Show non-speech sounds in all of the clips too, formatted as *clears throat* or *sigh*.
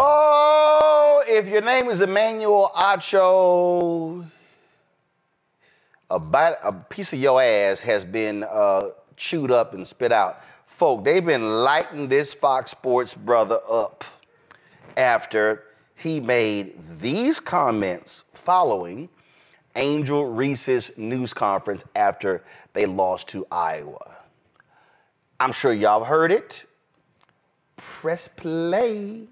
Oh, if your name is Emmanuel Acho, a, bite, a piece of your ass has been uh, chewed up and spit out. Folk, they've been lighting this Fox Sports brother up after he made these comments following Angel Reese's news conference after they lost to Iowa. I'm sure y'all heard it. Press play.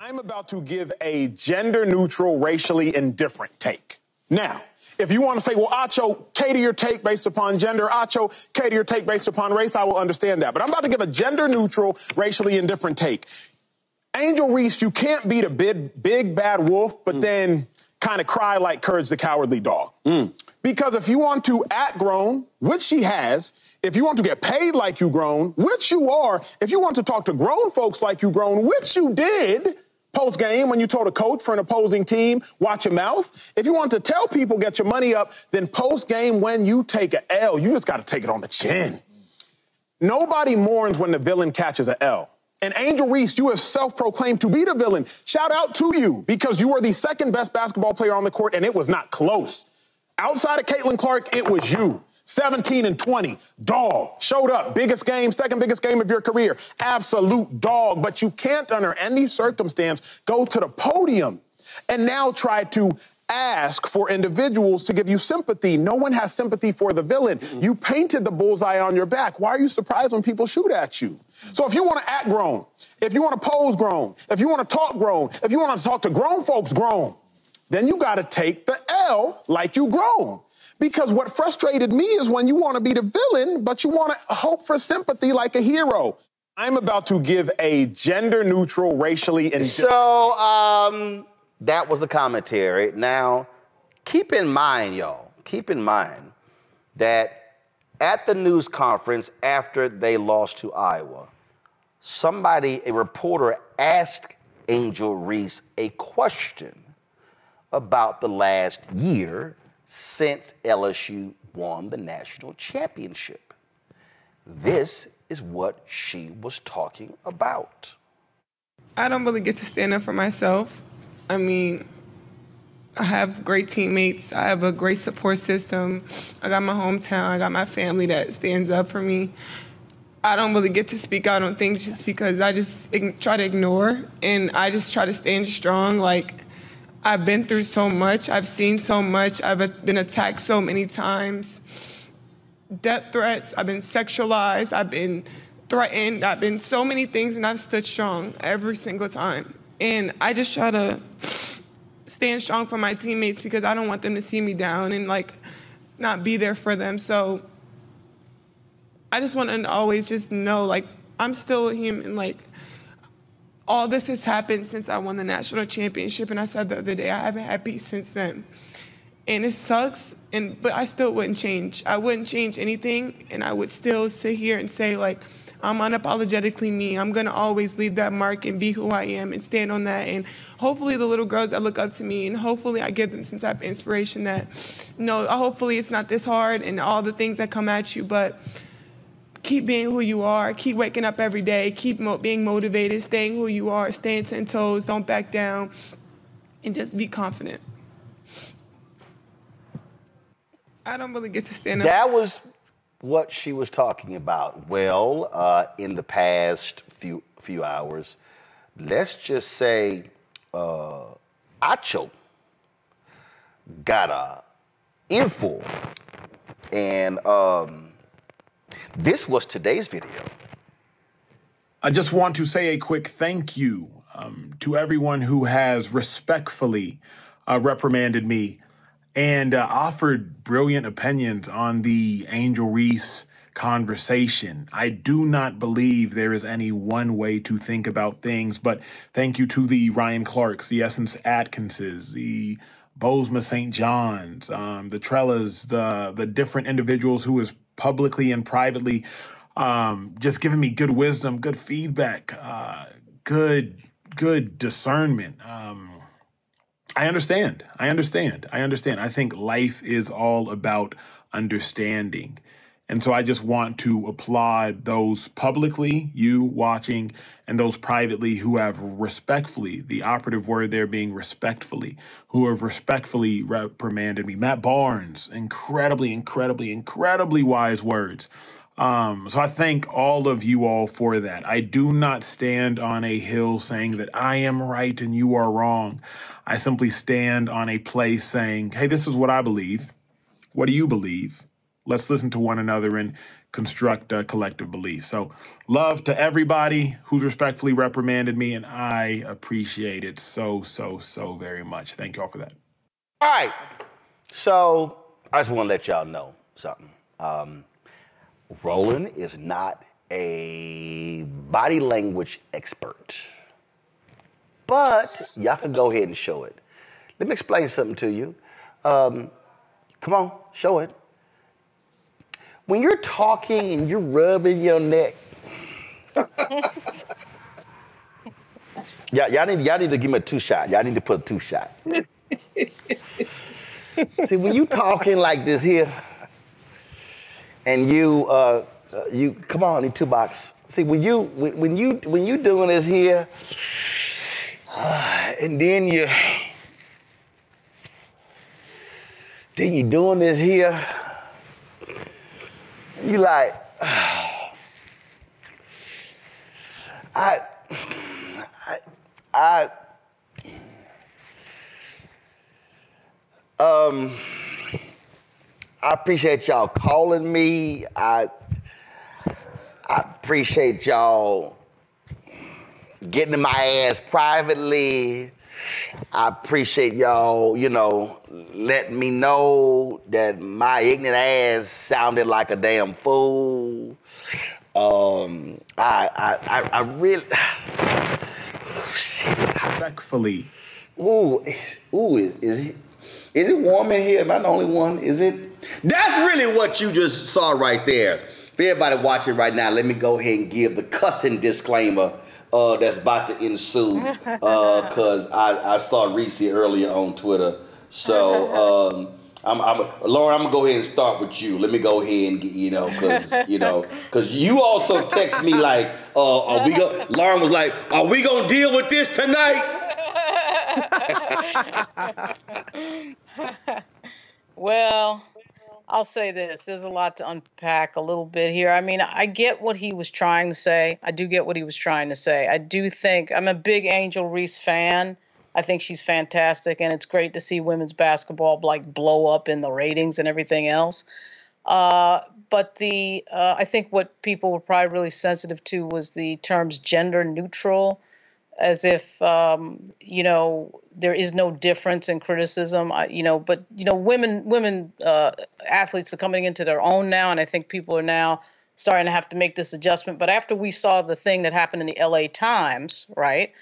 I'm about to give a gender neutral, racially indifferent take. Now, if you want to say, well, Acho, cater your take based upon gender, Acho, cater your take based upon race, I will understand that. But I'm about to give a gender neutral, racially indifferent take. Angel Reese, you can't beat a big, big bad wolf, but mm. then kind of cry like Courage the Cowardly Dog. Mm. Because if you want to act grown, which she has, if you want to get paid like you grown, which you are, if you want to talk to grown folks like you grown, which you did, post game when you told a coach for an opposing team, watch your mouth. If you want to tell people get your money up, then post game when you take a L, you just got to take it on the chin. Nobody mourns when the villain catches a L. And Angel Reese, you have self proclaimed to be the villain. Shout out to you because you are the second best basketball player on the court and it was not close. Outside of Caitlin Clark, it was you. 17 and 20. Dog. Showed up. Biggest game, second biggest game of your career. Absolute dog. But you can't, under any circumstance, go to the podium and now try to ask for individuals to give you sympathy. No one has sympathy for the villain. Mm-hmm. You painted the bullseye on your back. Why are you surprised when people shoot at you? So if you want to act grown, if you want to pose grown, if you want to talk grown, if you want to talk to grown folks grown, then you got to take the L like you grown. Because what frustrated me is when you want to be the villain, but you want to hope for sympathy like a hero. I'm about to give a gender neutral, racially and so um, that was the commentary. Now, keep in mind, y'all, keep in mind that at the news conference after they lost to Iowa, somebody, a reporter, asked Angel Reese a question about the last year since LSU won the national championship. This is what she was talking about. I don't really get to stand up for myself. I mean, I have great teammates. I have a great support system. I got my hometown. I got my family that stands up for me. I don't really get to speak out on things just because I just try to ignore and I just try to stand strong. Like, I've been through so much. I've seen so much. I've been attacked so many times. Death threats. I've been sexualized. I've been threatened. I've been so many things, and I've stood strong every single time. And I just try to stand strong for my teammates because I don't want them to see me down and like not be there for them. So I just want to always just know like I'm still a human. Like all this has happened since I won the national championship, and I said the other day I haven't had peace since then. And it sucks, and but I still wouldn't change. I wouldn't change anything, and I would still sit here and say like, I'm unapologetically me. I'm gonna always leave that mark and be who I am and stand on that. And hopefully the little girls that look up to me, and hopefully I give them some type of inspiration that, no, hopefully it's not this hard and all the things that come at you, but keep being who you are, keep waking up every day, keep mo- being motivated, staying who you are, staying 10 toes, don't back down, and just be confident. I don't really get to stand up. That was what she was talking about. Well, uh, in the past few few hours, let's just say uh, Acho got a earful, and um, this was today's video. I just want to say a quick thank you um, to everyone who has respectfully uh, reprimanded me and uh, offered brilliant opinions on the Angel Reese conversation. I do not believe there is any one way to think about things, but thank you to the Ryan Clarks, the Essence Atkinses, the Bozoma St. John's, um, the Trellas, the the different individuals who has publicly and privately, um, just giving me good wisdom, good feedback, uh, good good discernment. Um, I understand. I understand. I understand. I think life is all about understanding. And so I just want to applaud those publicly, you watching, and those privately who have respectfully, the operative word there being respectfully, who have respectfully reprimanded me. Matt Barnes, incredibly, incredibly, incredibly wise words. Um, so I thank all of you all for that. I do not stand on a hill saying that I am right and you are wrong. I simply stand on a place saying, hey, this is what I believe. What do you believe? Let's listen to one another and construct a collective belief. So, love to everybody who's respectfully reprimanded me, and I appreciate it so, so, so very much. Thank you all for that. All right. So, I just want to let y'all know something. Um, Roland is not a body language expert, but y'all can go ahead and show it. Let me explain something to you. Um, come on, show it when you're talking and you're rubbing your neck. yeah, y'all need y'all need to give me a two shot. Y'all need to put a two shot. See, when you talking like this here, and you uh, you come on in two box. See, when you when, when you when you doing this here, uh, *sighs* and then you then you doing this here you like, *sighs* I, I, I, um, I appreciate y'all calling me. I, I appreciate y'all getting in my ass privately. I appreciate y'all, you know, letting me know that my ignorant ass sounded like a damn fool. Um, I, I, I, I really. *sighs* Respectfully. Ooh, ooh, is, is it, is it warm in here? Am I the only one? Is it? That's really what you just saw right there. For everybody watching right now, let me go ahead and give the cussing disclaimer uh, that's about to ensue because uh, *laughs* I, I saw Reese earlier on Twitter. So, um, I'm, I'm, Lauren, I'm gonna go ahead and start with you. Let me go ahead and get, you know, cause you know, *laughs* cause you also text me like, uh, are we go? Lauren was like, are we gonna deal with this tonight? *laughs* well, I'll say this there's a lot to unpack a little bit here. I mean, I get what he was trying to say. I do get what he was trying to say. I do think I'm a big Angel Reese fan. I think she's fantastic, and it's great to see women's basketball like blow up in the ratings and everything else. Uh, but the uh, I think what people were probably really sensitive to was the terms gender neutral as if um, you know there is no difference in criticism. I, you know, but you know, women women uh, athletes are coming into their own now, and I think people are now starting to have to make this adjustment. But after we saw the thing that happened in the L.A. Times, right?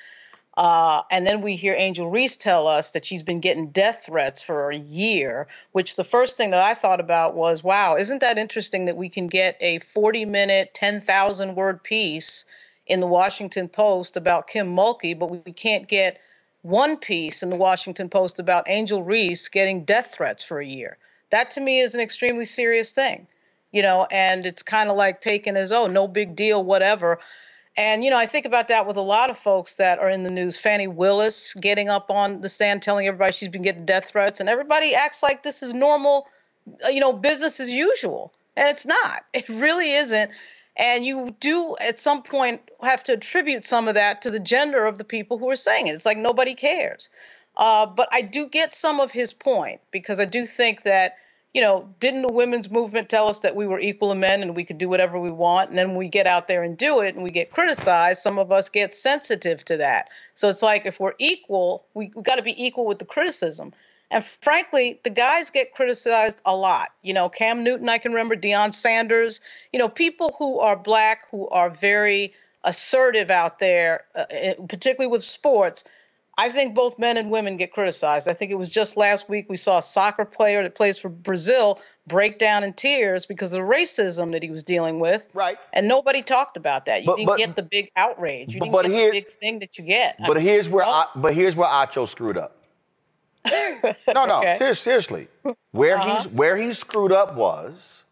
Uh, and then we hear Angel Reese tell us that she's been getting death threats for a year, which the first thing that I thought about was, wow, isn't that interesting that we can get a 40 minute, 10,000 word piece in the Washington Post about Kim Mulkey, but we can't get one piece in the Washington Post about Angel Reese getting death threats for a year. That to me is an extremely serious thing, you know, and it's kind of like taken as, oh, no big deal, whatever. And, you know, I think about that with a lot of folks that are in the news. Fannie Willis getting up on the stand telling everybody she's been getting death threats, and everybody acts like this is normal, uh, you know, business as usual. And it's not. *laughs* It really isn't. And you do at some point have to attribute some of that to the gender of the people who are saying it. It's like nobody cares. Uh, but I do get some of his point because I do think that, you know, didn't the women's movement tell us that we were equal to men and we could do whatever we want? And then we get out there and do it and we get criticized. Some of us get sensitive to that. So it's like if we're equal, we, we got to be equal with the criticism. And frankly, the guys get criticized a lot. You know, Cam Newton, I can remember, Deion Sanders, you know, people who are black, who are very assertive out there, uh, eh, particularly with sports. I think both men and women get criticized. I think it was just last week we saw a soccer player that plays for Brazil break down in tears because of the racism that he was dealing with. Right. And nobody talked about that. You but, didn't but, get the big outrage. You didn't but get here, the big thing that you get. But here's where I, but here's where Acho screwed up no, no, okay. seriously. Where uh-huh. he's where he screwed up was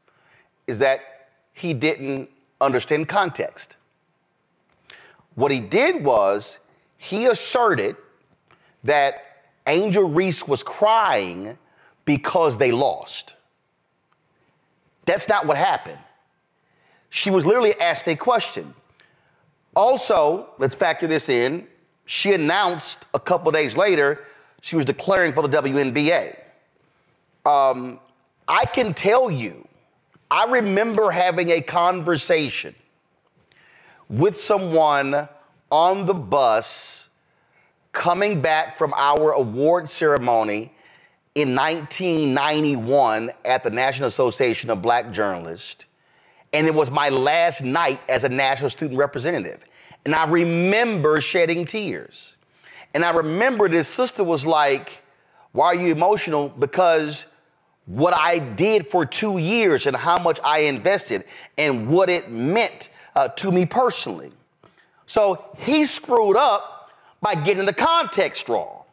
is that he didn't understand context. What he did was he asserted that Angel Reese was crying because they lost. That's not what happened. She was literally asked a question. Also, let's factor this in. She announced a couple days later she was declaring for the WNBA. Um, I can tell you, I remember having a conversation with someone on the bus coming back from our award ceremony in 1991 at the National Association of Black Journalists. And it was my last night as a national student representative. And I remember shedding tears. And I remember this sister was like, Why are you emotional? Because what I did for two years and how much I invested and what it meant uh, to me personally. So he screwed up by getting the context wrong.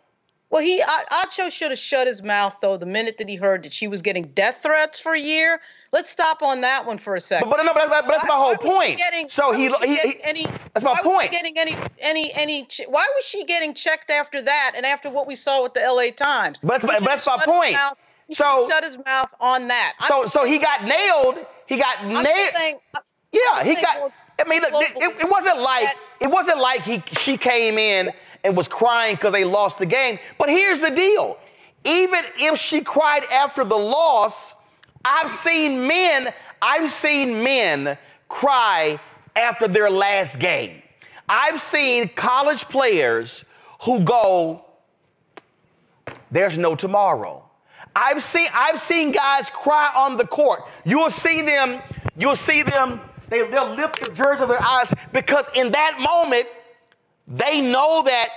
Well, he Acho should have shut his mouth though the minute that he heard that she was getting death threats for a year. Let's stop on that one for a second. But, but no, but that's, but that's my whole point. Getting, so he, he, he any, that's my point. Getting any any any? Why was she getting checked after that and after what we saw with the L.A. Times? But that's, but that's my point. Mouth, so shut his mouth on that. So so he got nailed. He got nailed. Uh, yeah, he got. I mean, look, it, it, wasn't like it wasn't like he she came in and was crying because they lost the game. But here's the deal: even if she cried after the loss, I've seen men. I've seen men cry after their last game. I've seen college players who go, "There's no tomorrow." I've seen I've seen guys cry on the court. You'll see them. You'll see them they, they'll lift the jersey of their eyes because in that moment, they know that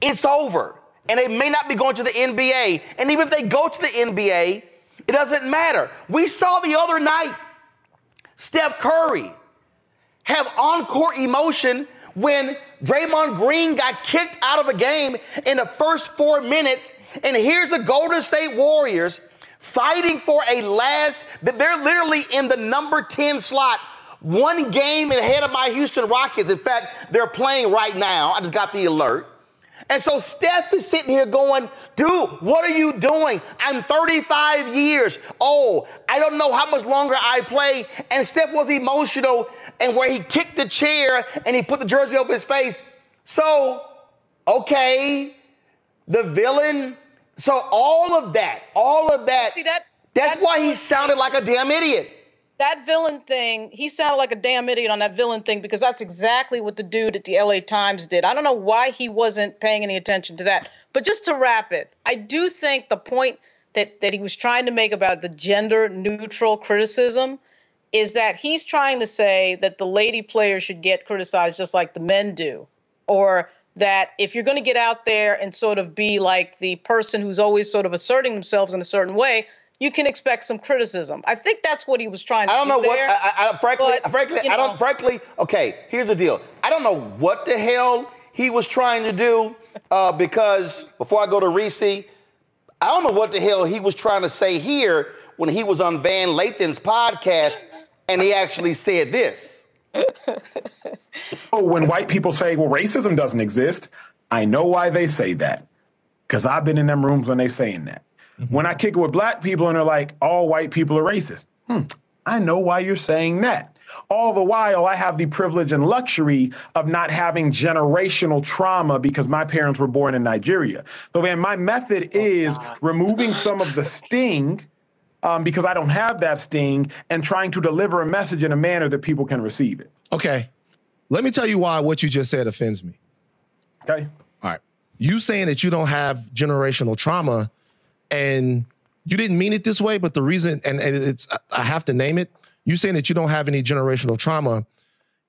it's over. And they may not be going to the NBA. And even if they go to the NBA, it doesn't matter. We saw the other night Steph Curry have on court emotion when Draymond Green got kicked out of a game in the first four minutes. And here's the Golden State Warriors fighting for a last, they're literally in the number 10 slot one game ahead of my Houston Rockets. In fact, they're playing right now. I just got the alert. And so Steph is sitting here going, dude, what are you doing? I'm 35 years old. I don't know how much longer I play. And Steph was emotional and where he kicked the chair and he put the jersey over his face. So, okay, the villain. So all of that, all of that. See that? That's that why he sounded like a damn idiot that villain thing, he sounded like a damn idiot on that villain thing because that's exactly what the dude at the LA Times did. I don't know why he wasn't paying any attention to that. But just to wrap it, I do think the point that, that he was trying to make about the gender neutral criticism is that he's trying to say that the lady players should get criticized just like the men do. Or that if you're going to get out there and sort of be like the person who's always sort of asserting themselves in a certain way, you can expect some criticism. I think that's what he was trying to. I don't know do what. I, I, frankly, but, frankly, I don't. Frankly, okay. Here's the deal. I don't know what the hell he was trying to do uh, because before I go to Reese, I don't know what the hell he was trying to say here when he was on Van Lathan's podcast and he actually said this. *laughs* oh, when white people say, "Well, racism doesn't exist," I know why they say that because I've been in them rooms when they saying that. Mm-hmm. When I kick it with black people and they're like, all white people are racist. Hmm, I know why you're saying that. All the while, I have the privilege and luxury of not having generational trauma because my parents were born in Nigeria. So, man, my method oh, is removing some of the sting um, because I don't have that sting and trying to deliver a message in a manner that people can receive it. Okay. Let me tell you why what you just said offends me. Okay. All right. You saying that you don't have generational trauma and you didn't mean it this way, but the reason, and, and it's, I have to name it, you saying that you don't have any generational trauma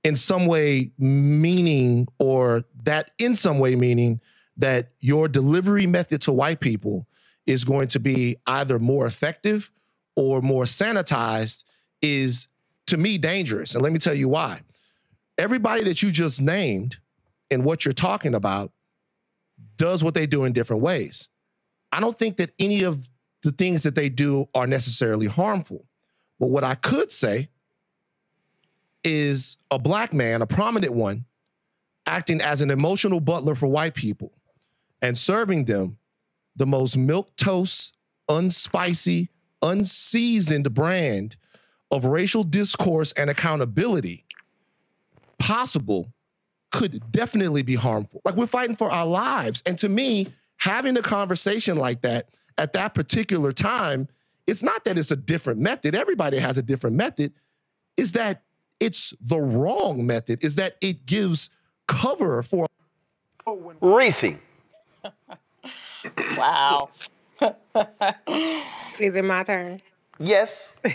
in some way meaning, or that in some way meaning that your delivery method to white people is going to be either more effective or more sanitized is to me dangerous. And let me tell you why. Everybody that you just named and what you're talking about does what they do in different ways. I don't think that any of the things that they do are necessarily harmful. But what I could say is a black man, a prominent one, acting as an emotional butler for white people and serving them the most milk toast, unspicy, unseasoned brand of racial discourse and accountability possible could definitely be harmful. Like we're fighting for our lives. And to me, having a conversation like that at that particular time, it's not that it's a different method. Everybody has a different method. Is that it's the wrong method, is that it gives cover for Reese. *laughs* Wow. Is it my turn? Yes. *laughs*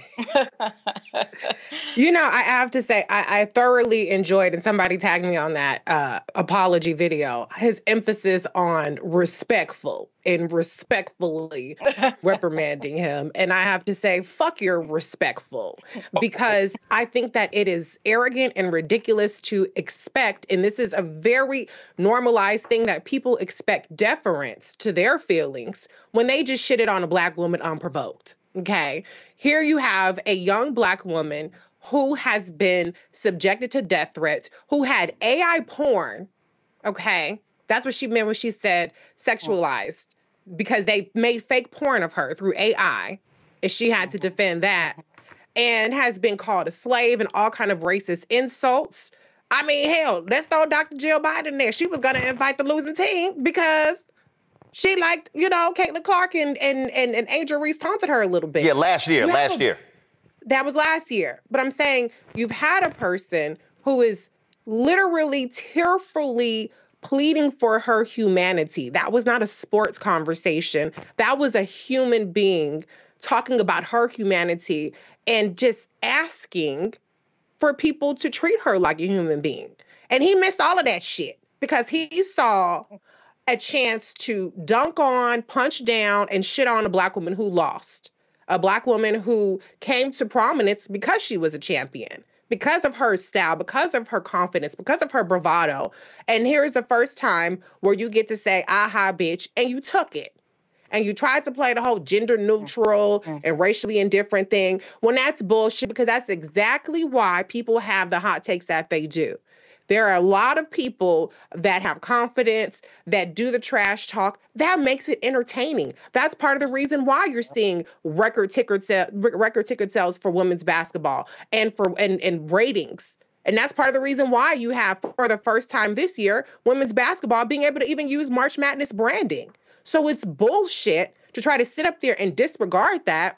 You know, I have to say, I, I thoroughly enjoyed, and somebody tagged me on that uh, apology video, his emphasis on respectful and respectfully *laughs* reprimanding him. And I have to say, fuck your respectful, because I think that it is arrogant and ridiculous to expect, and this is a very normalized thing that people expect deference to their feelings when they just shitted on a black woman unprovoked. Okay. Here you have a young black woman who has been subjected to death threats, who had AI porn. Okay. That's what she meant when she said sexualized because they made fake porn of her through AI and she had to defend that and has been called a slave and all kind of racist insults. I mean, hell, let's throw Dr. Jill Biden there. She was going to invite the losing team because she liked, you know, Caitlin Clark and, and, and, and Angel Reese taunted her a little bit. Yeah, last year. Last year. That was last year. But I'm saying you've had a person who is literally tearfully pleading for her humanity. That was not a sports conversation. That was a human being talking about her humanity and just asking for people to treat her like a human being. And he missed all of that shit because he saw a chance to dunk on, punch down, and shit on a black woman who lost. A black woman who came to prominence because she was a champion, because of her style, because of her confidence, because of her bravado. And here's the first time where you get to say, aha, bitch, and you took it. And you tried to play the whole gender neutral mm-hmm. and racially indifferent thing when that's bullshit because that's exactly why people have the hot takes that they do. There are a lot of people that have confidence, that do the trash talk. That makes it entertaining. That's part of the reason why you're seeing record ticket sale, record ticket sales for women's basketball and for and, and ratings. And that's part of the reason why you have, for the first time this year, women's basketball being able to even use March Madness branding. So it's bullshit to try to sit up there and disregard that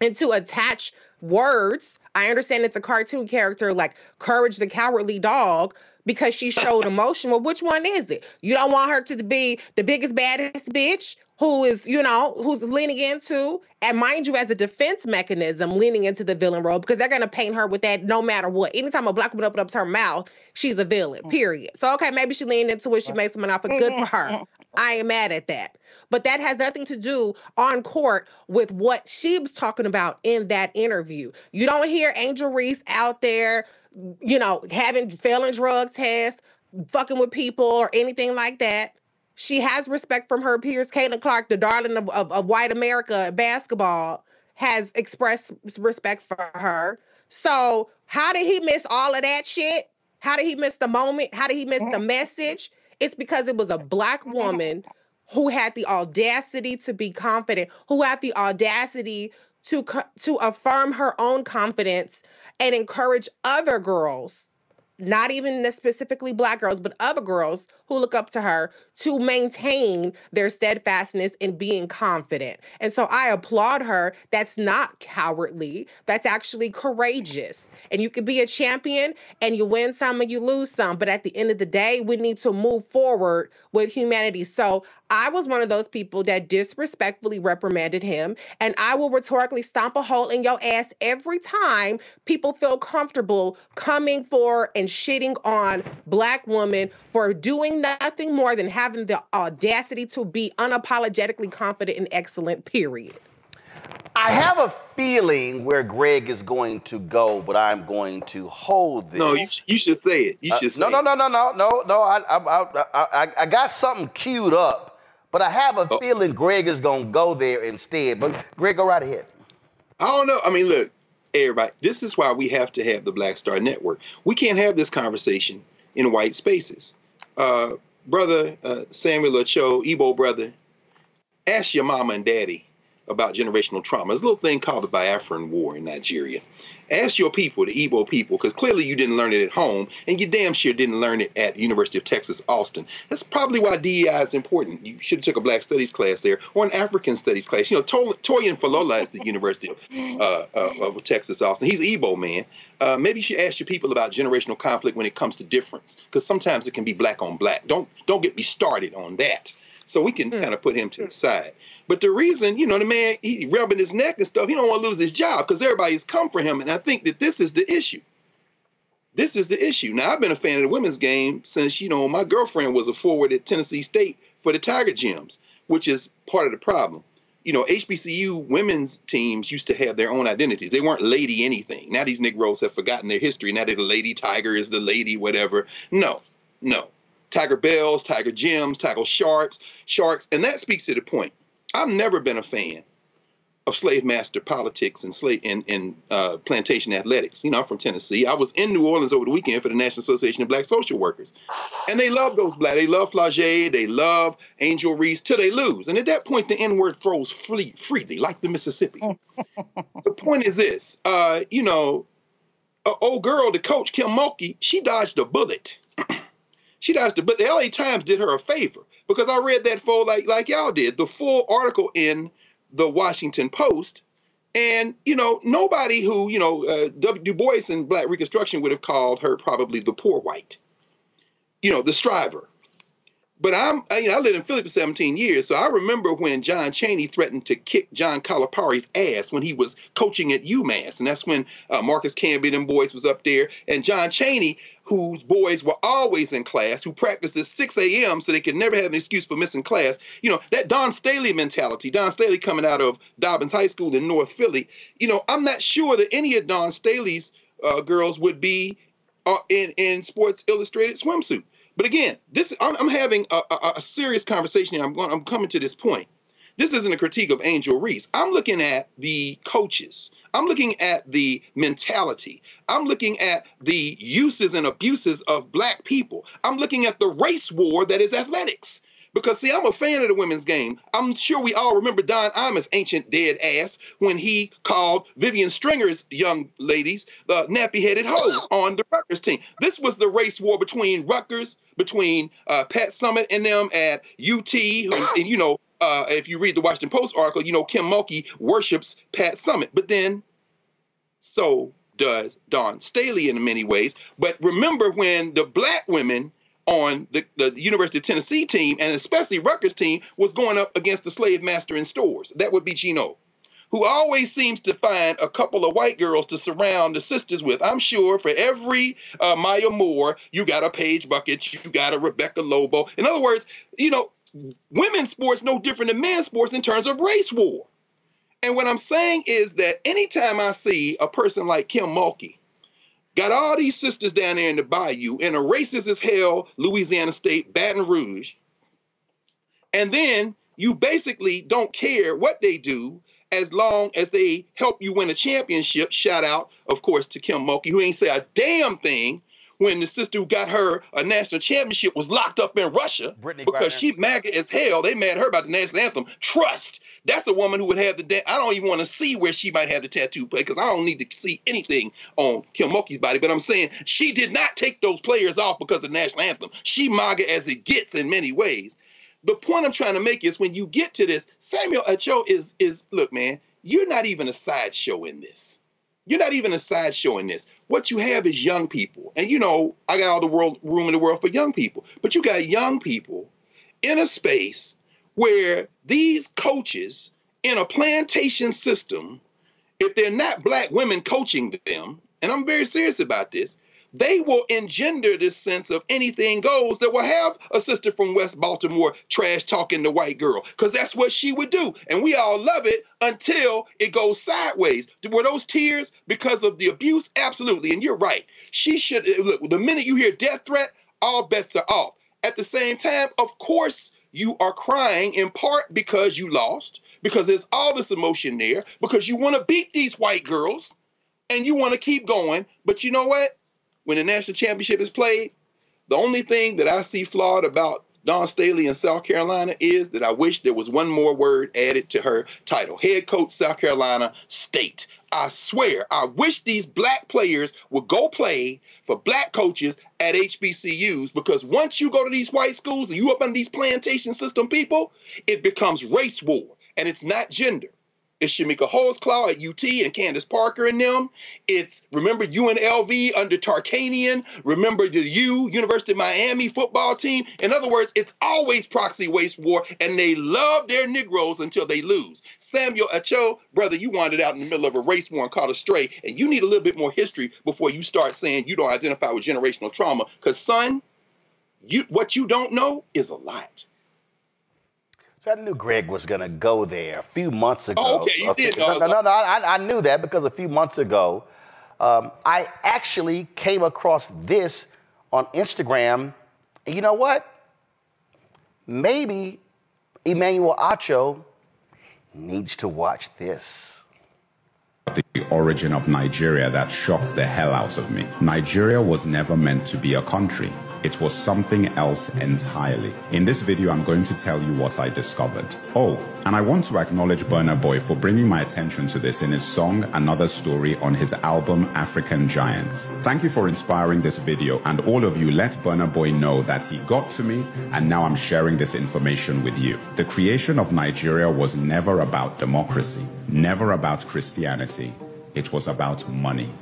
and to attach words. I understand it's a cartoon character like Courage the Cowardly Dog because she showed *laughs* emotion. Well, which one is it? You don't want her to be the biggest, baddest bitch who is, you know, who's leaning into, and mind you, as a defense mechanism, leaning into the villain role because they're going to paint her with that no matter what. Anytime a black woman opens up her mouth, she's a villain, mm. period. So, okay, maybe she leaned into it. She made someone off, but good for her. *laughs* I ain't mad at that. But that has nothing to do on court with what she was talking about in that interview. You don't hear Angel Reese out there, you know, having failing drug tests, fucking with people or anything like that. She has respect from her peers. Caitlin Clark, the darling of, of, of white America basketball, has expressed respect for her. So how did he miss all of that shit? How did he miss the moment? How did he miss the message? It's because it was a black woman who had the audacity to be confident, who had the audacity to to affirm her own confidence and encourage other girls, not even specifically black girls, but other girls who look up to her to maintain their steadfastness in being confident. And so I applaud her. That's not cowardly. That's actually courageous. And you can be a champion and you win some and you lose some. But at the end of the day, we need to move forward with humanity. So I was one of those people that disrespectfully reprimanded him. And I will rhetorically stomp a hole in your ass every time people feel comfortable coming for and shitting on black women for doing nothing more than having the audacity to be unapologetically confident and excellent, period. I have a feeling where Greg is going to go, but I'm going to hold this. No, you, you should say it. You Uh, should say no, no, no, no, no, no, no. I, I, I, I, I got something queued up, but I have a Oh. feeling Greg is going to go there instead. But Greg, go right ahead. I don't know. I mean, look, everybody. This is why we have to have the Black Star Network. We can't have this conversation in white spaces. Uh, brother uh, Samuel Acho, Igbo brother, ask your mama and daddy about generational trauma. There's a little thing called the Biafran War in Nigeria. Ask your people, the Igbo people, because clearly you didn't learn it at home, and you damn sure didn't learn it at University of Texas, Austin. That's probably why DEI is important. You should have took a Black Studies class there or an African Studies class. You know, Toyin Falola is the University of, *laughs* uh, uh, of Texas, Austin. He's Igbo, man. Uh, maybe you should ask your people about generational conflict when it comes to difference, because sometimes it can be black on black. Don't don't get me started on that. So we can mm. kind of put him to the side. But the reason, you know, the man he rubbing his neck and stuff, he don't want to lose his job because everybody's come for him, and I think that this is the issue. This is the issue. Now I've been a fan of the women's game since you know my girlfriend was a forward at Tennessee State for the Tiger Gems, which is part of the problem. You know, HBCU women's teams used to have their own identities. They weren't lady anything. Now these Negroes have forgotten their history. Now they're the lady Tiger is the lady whatever. No, no. Tigerbelles, Tiger Gems, Tiger Sharks, Sharks, and that speaks to the point. I've never been a fan of slave master politics and slave and, and uh, plantation athletics. You know, I'm from Tennessee. I was in New Orleans over the weekend for the National Association of Black Social Workers, and they love those black. They love Flau'jae. They love Angel Reese till they lose. And at that point, the N word throws free, freely, like the Mississippi. *laughs* the point is this: uh, you know, a old girl, the coach Kim Mulkey, she dodged a bullet. *clears throat* she dodged a bullet. The LA Times did her a favor because I read that full like like y'all did, the full article in the Washington Post. And you know, nobody who you know uh. Du Bois and Black Reconstruction would have called her probably the poor white, you know, the striver. But I'm, I, you know, I lived in Philly for 17 years, so I remember when John Chaney threatened to kick John Calipari's ass when he was coaching at UMass, and that's when uh, Marcus Camby and boys was up there, and John Chaney whose boys were always in class, who practiced at 6 a.m. so they could never have an excuse for missing class. You know, that Dawn Staley mentality, Dawn Staley coming out of Dobbins High School in North Philly, you know, I'm not sure that any of Dawn Staley's uh, girls would be uh, in, in Sports Illustrated swimsuit. But again, this I'm, I'm having a, a, a, serious conversation here. I'm, going, I'm coming to this point. This isn't a critique of Angel Reese. I'm looking at the coaches I'm looking at the mentality. I'm looking at the uses and abuses of black people. I'm looking at the race war that is athletics. Because see, I'm a fan of the women's game. I'm sure we all remember Don Imus' ancient dead ass when he called Vivian Stringer's young ladies the nappy-headed hoes on the Rutgers team. This was the race war between Rutgers, between uh, Pat Summitt and them at UT, and, and you know, uh, if you read the Washington Post article, you know Kim Mulkey worships Pat Summitt, but then so does Dawn Staley in many ways. But remember when the black women on the, the University of Tennessee team and especially Rutgers team was going up against the slave master in Storrs. That would be Geno, who always seems to find a couple of white girls to surround the sisters with. I'm sure for every uh, Maya Moore, you got a Paige Bueckers, you got a Rebecca Lobo. In other words, you know, women's sports no different than men's sports in terms of race war. And what I'm saying is that anytime I see a person like Kim Mulkey, got all these sisters down there in the bayou in a racist as hell Louisiana State, Baton Rouge, and then you basically don't care what they do as long as they help you win a championship. Shout out, of course, to Kim Mulkey, who ain't say a damn thing when the sister who got her a national championship was locked up in Russia Brittney because Griner. she MAGA as hell. They mad her about the national anthem. Trust. That's a woman who would have the. Da- I don't even want to see where she might have the tattoo play because I don't need to see anything on Kim Mulkey's body. But I'm saying she did not take those players off because of the national anthem. She MAGA as it gets in many ways. The point I'm trying to make is when you get to this, Samuel Acho is is look, man, you're not even a sideshow in this. You're not even a sideshow in this. What you have is young people. And you know, I got all the world room in the world for young people. But you got young people in a space where these coaches in a plantation system, if they're not black women coaching them, and I'm very serious about this, they will engender this sense of anything goes that will have a sister from West Baltimore trash talking the white girl because that's what she would do. And we all love it until it goes sideways. Were those tears because of the abuse? Absolutely. And you're right. She should look, the minute you hear death threat, all bets are off. At the same time, of course, you are crying in part because you lost, because there's all this emotion there, because you want to beat these white girls and you want to keep going. But you know what? When the national championship is played, the only thing that I see flawed about Dawn Staley in South Carolina is that I wish there was one more word added to her title. Head coach, South Carolina State. I swear, I wish these black players would go play for black coaches at HBCUs because once you go to these white schools and you up on these plantation system people, it becomes race war and it's not gender. It's Chamique Holdsclaw at UT and Candace Parker and them. It's remember UNLV under Tarkanian. Remember the U University of Miami football team. In other words, it's always proxy waste war, and they love their Negroes until they lose. Samuel Acho, brother, you wandered out in the middle of a race war and caught a stray, and you need a little bit more history before you start saying you don't identify with generational trauma. Because son, you what you don't know is a lot. So I knew Greg was going to go there a few months ago. Oh, okay, you did No, no, no, no I, I knew that because a few months ago, um, I actually came across this on Instagram. And you know what? Maybe Emmanuel Acho needs to watch this. the origin of Nigeria that shocked the hell out of me. Nigeria was never meant to be a country. It was something else entirely. In this video, I'm going to tell you what I discovered. Oh, and I want to acknowledge Burna Boy for bringing my attention to this in his song Another Story on his album African Giants. Thank you for inspiring this video and all of you let Burna Boy know that he got to me and now I'm sharing this information with you. The creation of Nigeria was never about democracy, never about Christianity. It was about money,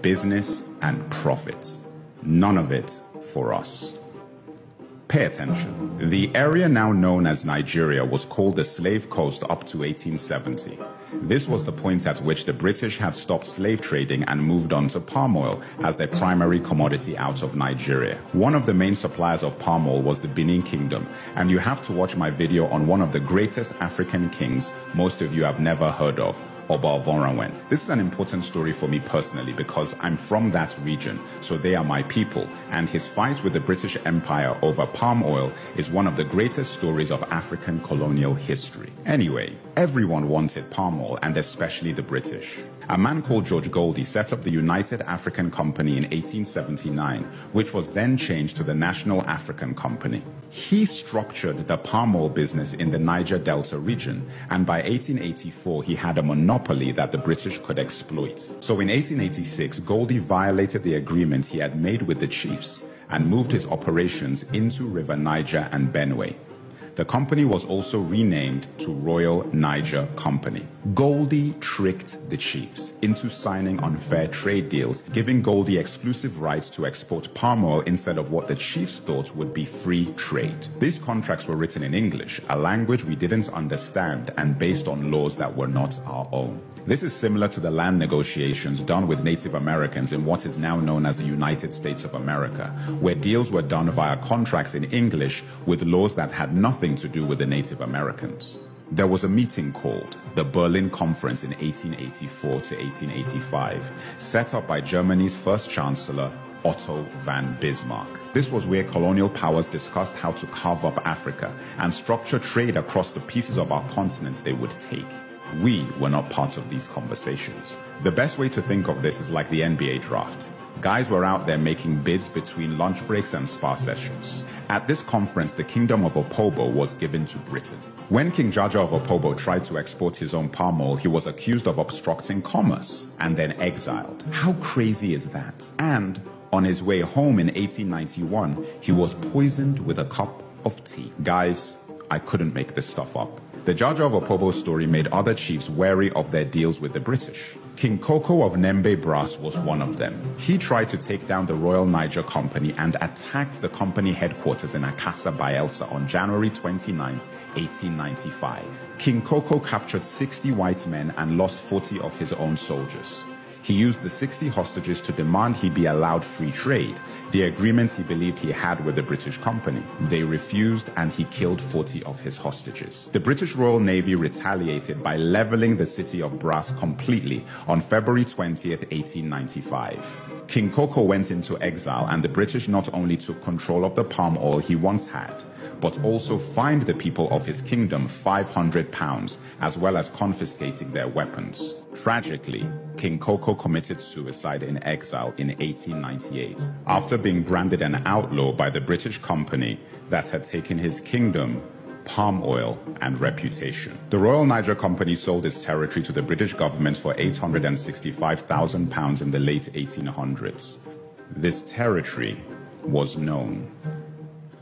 business and profit. None of it for us. Pay attention. The area now known as Nigeria was called the Slave Coast up to 1870. This was the point at which the British had stopped slave trading and moved on to palm oil as their primary commodity out of Nigeria. One of the main suppliers of palm oil was the Benin Kingdom, and you have to watch my video on one of the greatest African kings most of you have never heard of, Oba. This is an important story for me personally because I'm from that region, so they are my people, and his fight with the British Empire over palm oil is one of the greatest stories of African colonial history. Anyway, everyone wanted palm oil, and especially the British. A man called George Goldie set up the United African Company in 1879, which was then changed to the National African Company. He structured the palm oil business in the Niger Delta region, and by 1884 he had a monopoly that the British could exploit. So in 1886, Goldie violated the agreement he had made with the chiefs and moved his operations into River Niger and Benue. The company was also renamed to Royal Niger Company. Goldie tricked the chiefs into signing unfair trade deals, giving Goldie exclusive rights to export palm oil instead of what the chiefs thought would be free trade. These contracts were written in English, a language we didn't understand and based on laws that were not our own. This is similar to the land negotiations done with Native Americans in what is now known as the United States of America, where deals were done via contracts in English with laws that had nothing to do with the Native Americans. There was a meeting called the Berlin Conference in 1884 to 1885, set up by Germany's first chancellor, Otto von Bismarck. This was where colonial powers discussed how to carve up Africa and structure trade across the pieces of our continent they would take. We were not part of these conversations. The best way to think of this is like the NBA draft. Guys were out there making bids between lunch breaks and spa sessions. At this conference, the kingdom of Opobo was given to Britain. When King Jaja of Opobo tried to export his own palm oil, he was accused of obstructing commerce and then exiled. How crazy is that? And on his way home in 1891, he was poisoned with a cup of tea. Guys, I couldn't make this stuff up. The Jaja of Opobo story made other chiefs wary of their deals with the British. King Koko of Nembe Brass was one of them. He tried to take down the Royal Niger Company and attacked the company headquarters in Akassa Bayelsa on January 29, 1895. King Koko captured 60 white men and lost 40 of his own soldiers. He used the 60 hostages to demand he be allowed free trade, the agreement he believed he had with the British company. They refused and he killed 40 of his hostages. The British Royal Navy retaliated by leveling the city of Brass completely on February 20th, 1895. King Koko went into exile and the British not only took control of the palm oil he once had, but also fined the people of his kingdom 500 pounds, as well as confiscating their weapons. Tragically, King Koko committed suicide in exile in 1898 after being branded an outlaw by the British company that had taken his kingdom, palm oil, and reputation. The Royal Niger Company sold its territory to the British government for 865,000 pounds in the late 1800s. This territory was known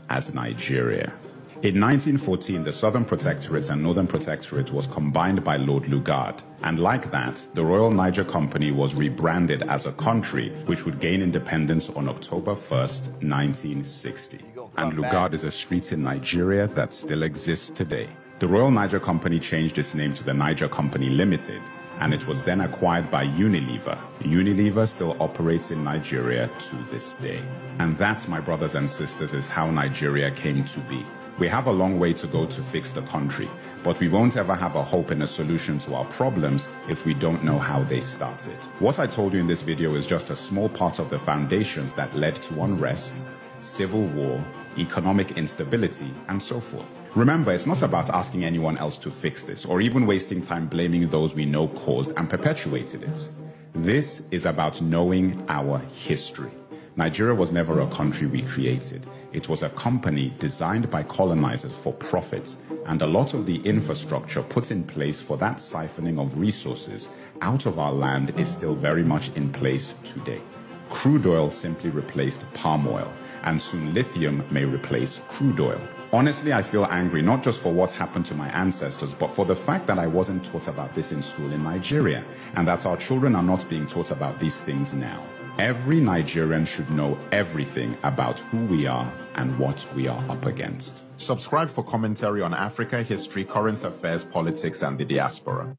as Nigeria. In 1914, the Southern Protectorate and Northern Protectorate was combined by Lord Lugard, and like that, the Royal Niger Company was rebranded as a country which would gain independence on October 1st, 1960. And Lugard is a street in Nigeria that still exists today. The Royal Niger Company changed its name to the Niger Company Limited, and it was then acquired by Unilever. Unilever still operates in Nigeria to this day. And that, my brothers and sisters, is how Nigeria came to be. We have a long way to go to fix the country, but we won't ever have a hope and a solution to our problems if we don't know how they started. What I told you in this video is just a small part of the foundations that led to unrest, civil war, economic instability, and so forth. Remember, it's not about asking anyone else to fix this or even wasting time blaming those we know caused and perpetuated it. This is about knowing our history. Nigeria was never a country we created. It was a company designed by colonizers for profit, and a lot of the infrastructure put in place for that siphoning of resources out of our land is still very much in place today. Crude oil simply replaced palm oil, and soon lithium may replace crude oil. Honestly, I feel angry not just for what happened to my ancestors, but for the fact that I wasn't taught about this in school in Nigeria, and that our children are not being taught about these things now. Every Nigerian should know everything about who we are and what we are up against. Subscribe for commentary on Africa, history, current affairs, politics, and the diaspora.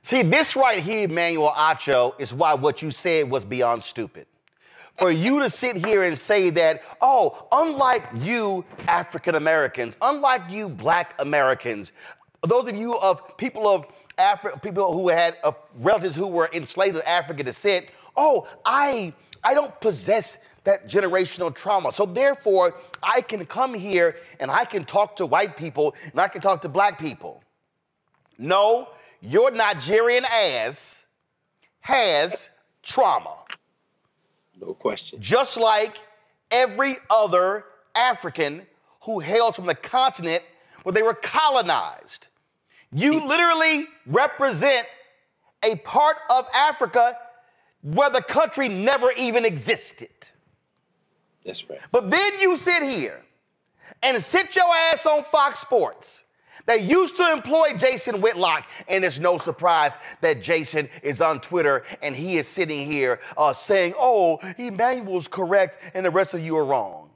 See, this right here, Emmanuel Acho, is why what you said was beyond stupid. For you to sit here and say that, oh, unlike you African Americans, unlike you black Americans, those of you of people of Africa, people who had uh, relatives who were enslaved of African descent, oh, I, I don't possess that generational trauma. So therefore, I can come here and I can talk to white people and I can talk to black people. No, your Nigerian ass has trauma. No question. Just like every other African who hails from the continent where they were colonized. You literally represent a part of Africa where the country never even existed. That's right. But then you sit here and sit your ass on Fox Sports. They used to employ Jason Whitlock, and it's no surprise that Jason is on Twitter and he is sitting here uh, saying, Oh, Emmanuel's correct and the rest of you are wrong.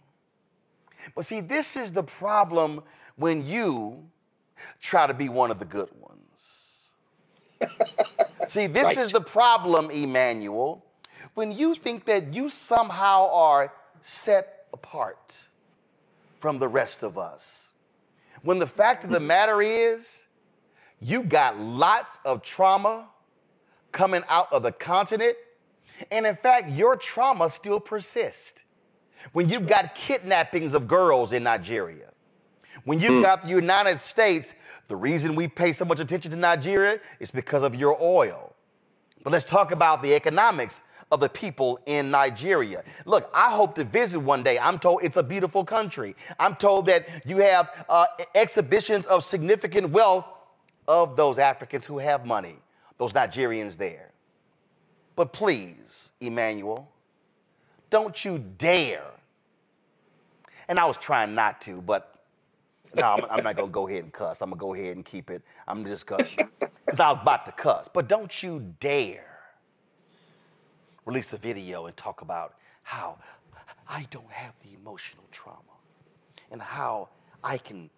But see, this is the problem when you try to be one of the good ones. see, this Right. is the problem, Emmanuel, when you think that you somehow are set apart from the rest of us. When the fact of the hmm. matter is, you got lots of trauma coming out of the continent, and in fact, your trauma still persists. When you've got kidnappings of girls in Nigeria, when you've got the United States, the reason we pay so much attention to Nigeria is because of your oil. But let's talk about the economics of the people in Nigeria. Look, I hope to visit one day. I'm told it's a beautiful country. I'm told that you have uh, exhibitions of significant wealth of those Africans who have money, those Nigerians there. But please, Emmanuel, don't you dare. And I was trying not to, but no, I'm, I'm not gonna go ahead and cuss. I'm gonna go ahead and keep it. I'm just gonna, because I was about to cuss. But don't you dare release a video and talk about how I don't have the emotional trauma and how I can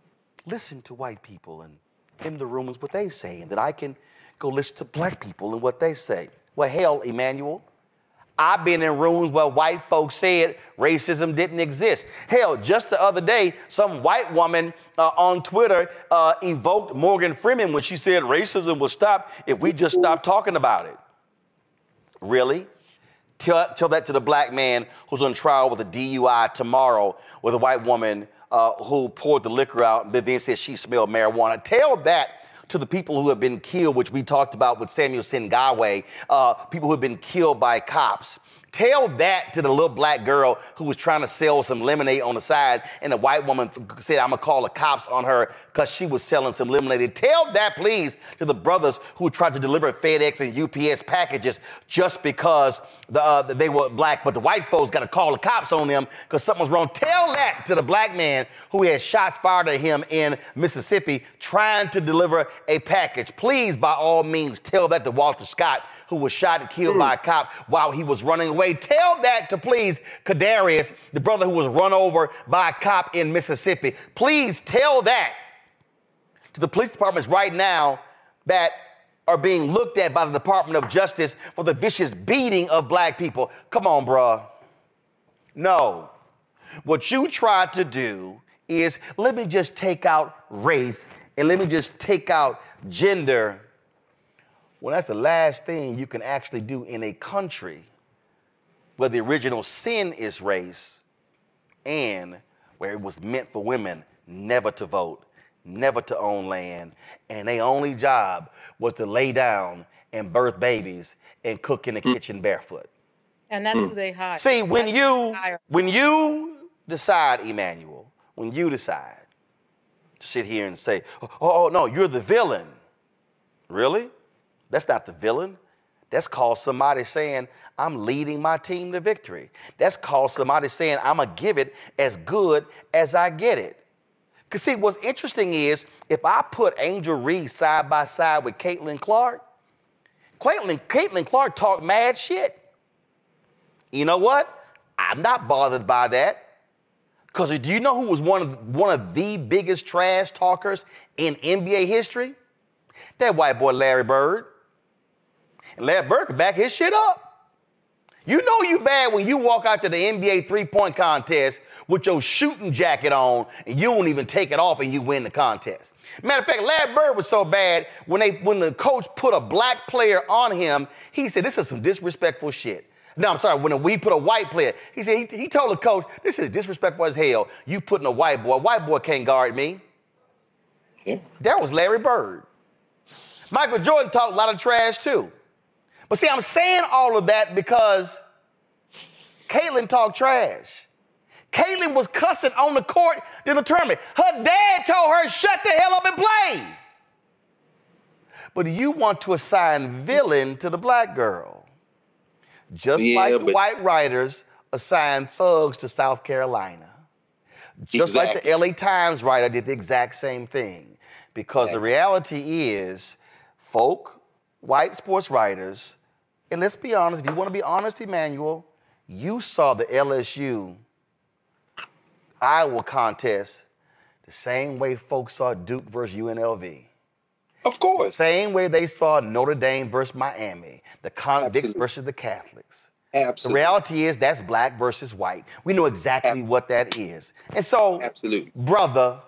listen to white people and in the rooms what they say, and that I can go listen to black people and what they say. Well, hell, Emmanuel, I've been in rooms where white folks said racism didn't exist. Hell, just the other day, some white woman uh, on Twitter uh, evoked Morgan Freeman when she said racism will stop if we just stop talking about it. Really? Tell, tell that to the black man who's on trial with a DUI tomorrow with a white woman uh, who poured the liquor out and then said she smelled marijuana. Tell that to the people who have been killed, which we talked about with Samuel Sinyangwe, uh, people who have been killed by cops. Tell that to the little black girl who was trying to sell some lemonade on the side, and the white woman said, I'm gonna call the cops on her because she was selling some lemonade. Tell that, please, to the brothers who tried to deliver FedEx and UPS packages just because the, uh, they were black, but the white folks got to call the cops on them because something was wrong. Tell that to the black man who had shots fired at him in Mississippi trying to deliver a package. Please, by all means, tell that to Walter Scott, who was shot and killed mm. by a cop while he was running away. Tell that to please Kadarius, the brother who was run over by a cop in Mississippi. Please tell that to the police departments right now that are being looked at by the Department of Justice for the vicious beating of black people. Come on, bruh. No. What you tried to do is let me just take out race and let me just take out gender well, that's the last thing you can actually do in a country where the original sin is race and where it was meant for women never to vote, never to own land, and their only job was to lay down and birth babies and cook in the mm. kitchen barefoot. And that's mm. who they hire. See, when that's you when you decide, Emmanuel, when you decide to sit here and say, oh, oh no, you're the villain. Really? That's not the villain. That's called somebody saying, I'm leading my team to victory. That's called somebody saying, I'm going to give it as good as I get it. Because, see, what's interesting is if I put Angel Reese side by side with Caitlin Clark, Caitlin, Caitlin Clark talked mad shit. You know what? I'm not bothered by that. Because do you know who was one of, one of the biggest trash talkers in NBA history? That white boy Larry Bird. And Larry Bird back his shit up. You know you bad when you walk out to the NBA three-point contest with your shooting jacket on and you won't even take it off and you win the contest. Matter of fact, Larry Bird was so bad when they when the coach put a black player on him, he said, This is some disrespectful shit. No, I'm sorry, when we put a white player, he said he, he told the coach, This is disrespectful as hell. You putting a white boy. A white boy can't guard me. Yeah. That was Larry Bird. Michael Jordan talked a lot of trash too. But see, I'm saying all of that because Caitlin talked trash. Caitlin was cussing on the court during the tournament. Her dad told her, shut the hell up and play. But you want to assign villain to the black girl. Just yeah, like the white writers assign thugs to South Carolina. Just exactly. like the LA Times writer did the exact same thing. Because exactly. the reality is, folk white sports writers, and let's be honest, if you want to be honest, Emmanuel, you saw the LSU Iowa contest the same way folks saw Duke versus UNLV. Of course. The same way they saw Notre Dame versus Miami, the convicts Absolutely. versus the Catholics. Absolutely. The reality is that's black versus white. We know exactly Absolutely. what that is. And so, Absolutely. brother,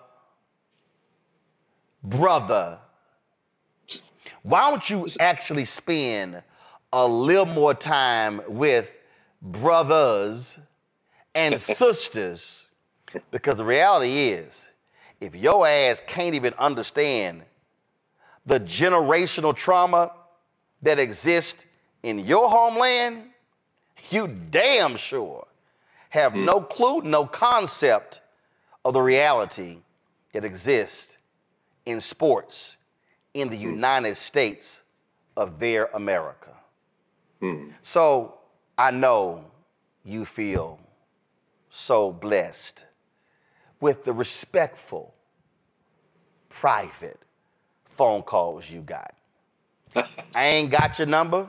brother, why don't you actually spend a little more time with brothers and *laughs* sisters? Because the reality is, if your ass can't even understand the generational trauma that exists in your homeland, you damn sure have mm. no clue, no concept of the reality that exists in sports in the mm. United States of their America. Mm. So I know you feel so blessed with the respectful, private phone calls you got. *laughs* I ain't got your number.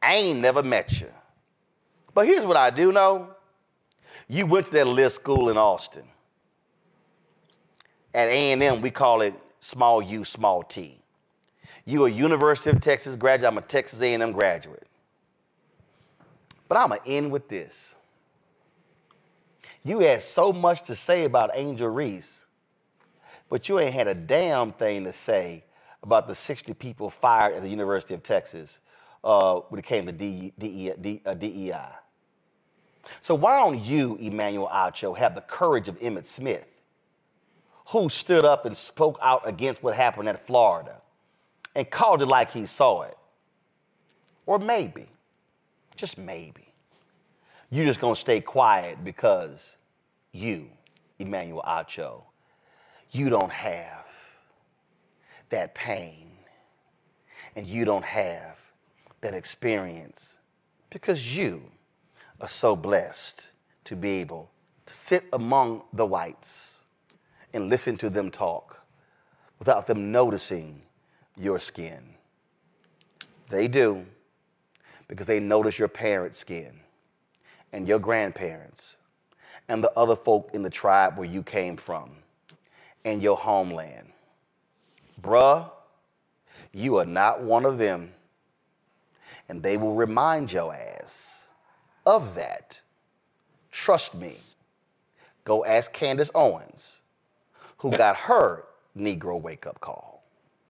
I ain't never met you. But here's what I do know. You went to that little school in Austin. At A&M, we call it small U, small T. You a University of Texas graduate. I'm a Texas A&M graduate. But I'm going to end with this. You had so much to say about Angel Reese, but you ain't had a damn thing to say about the 60 people fired at the University of Texas uh, when it came to DEI. Uh, so why don't you, Emmanuel Acho, have the courage of Emmitt Smith, who stood up and spoke out against what happened at Florida? And called it like he saw it. Or maybe, just maybe, you're just gonna stay quiet because you, Emmanuel Acho, you don't have that pain and you don't have that experience because you are so blessed to be able to sit among the whites and listen to them talk without them noticing your skin. They do because they notice your parents' skin and your grandparents and the other folk in the tribe where you came from and your homeland. Bruh, you are not one of them. And they will remind your ass of that. Trust me. Go ask Candace Owens, who got her Negro wake up call.